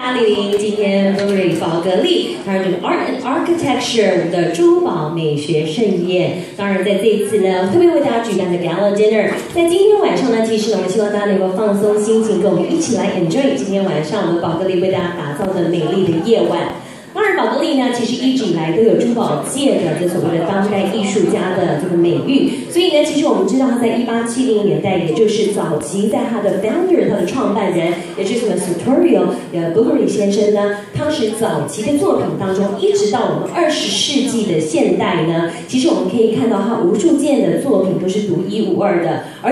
阿里云，今天 Burberry 宝格丽，当然这个 Art and Architecture 的珠宝美学盛宴，当然在这一次呢，特别为大家举办的 Gala Dinner，在今天晚上呢，其实，我们希望大家能够放松心情，跟我们一起来 enjoy 今天晚上我们宝格丽为大家打造的美丽的夜晚。当然，宝格丽呢，其实一直以来都有宝界的这所谓的当代艺术家的这个美誉。所以呢，其实我们知道他在一八七零年代，也就是早期在他的 founder，他的创办人，也就是我们 Sutorio 呃 b u r r y 先生呢，当时早期的作品当中，一直到我们二十世纪的现代呢，其实我们可以看到他无数件的作品都是独一无二的，而。